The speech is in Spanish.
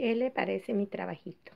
¿Qué le parece mi trabajito?